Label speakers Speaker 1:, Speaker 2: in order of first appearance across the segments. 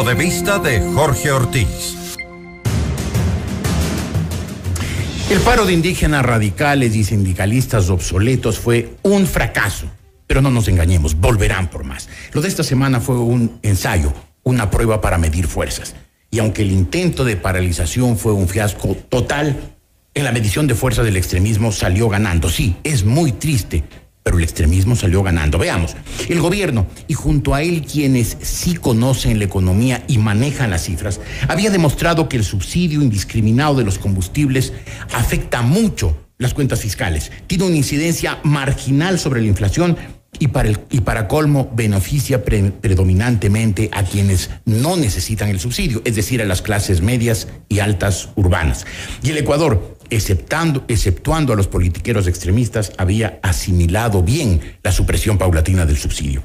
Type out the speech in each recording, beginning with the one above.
Speaker 1: de vista de Jorge Ortiz.
Speaker 2: El paro de indígenas radicales y sindicalistas obsoletos fue un fracaso. Pero no nos engañemos, volverán por más. Lo de esta semana fue un ensayo, una prueba para medir fuerzas. Y aunque el intento de paralización fue un fiasco total, en la medición de fuerza del extremismo salió ganando. Sí, es muy triste, pero el extremismo salió ganando. Veamos, el gobierno y junto a él quienes sí conocen la economía y manejan las cifras, había demostrado que el subsidio indiscriminado de los combustibles afecta mucho las cuentas fiscales, tiene una incidencia marginal sobre la inflación y para, el, y para colmo beneficia pre, predominantemente a quienes no necesitan el subsidio, es decir, a las clases medias y altas urbanas. Y el Ecuador, exceptando, exceptuando a los politiqueros extremistas, había asimilado bien la supresión paulatina del subsidio.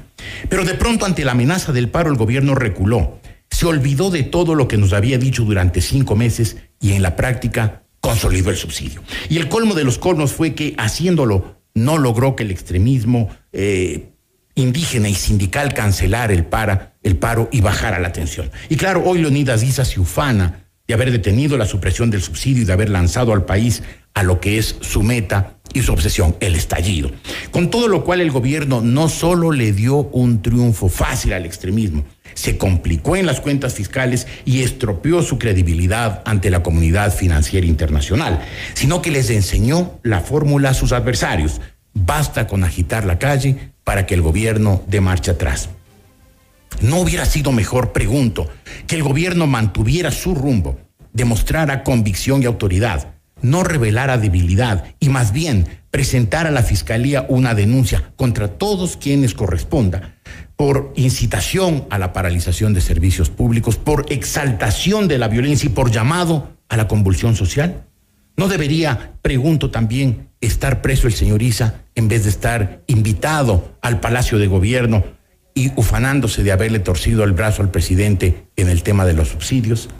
Speaker 2: Pero de pronto, ante la amenaza del paro, el gobierno reculó, se olvidó de todo lo que nos había dicho durante cinco meses y en la práctica consolidó el subsidio. Y el colmo de los colmos fue que haciéndolo no logró que el extremismo eh, indígena y sindical cancelara el, para, el paro y bajara la tensión. Y claro, hoy Leonidas Issa se ufana de haber detenido la supresión del subsidio y de haber lanzado al país a lo que es su meta y su obsesión, el estallido. Con todo lo cual el gobierno no solo le dio un triunfo fácil al extremismo, se complicó en las cuentas fiscales y estropeó su credibilidad ante la comunidad financiera internacional, sino que les enseñó la fórmula a sus adversarios. Basta con agitar la calle para que el gobierno dé marcha atrás. ¿No hubiera sido mejor, pregunto, que el gobierno mantuviera su rumbo, demostrara convicción y autoridad, no revelara debilidad y más bien presentara a la Fiscalía una denuncia contra todos quienes corresponda por incitación a la paralización de servicios públicos, por exaltación de la violencia y por llamado a la convulsión social? ¿No debería, pregunto también, estar preso el señor Isa en vez de estar invitado al Palacio de Gobierno y ufanándose de haberle torcido el brazo al presidente en el tema de los subsidios?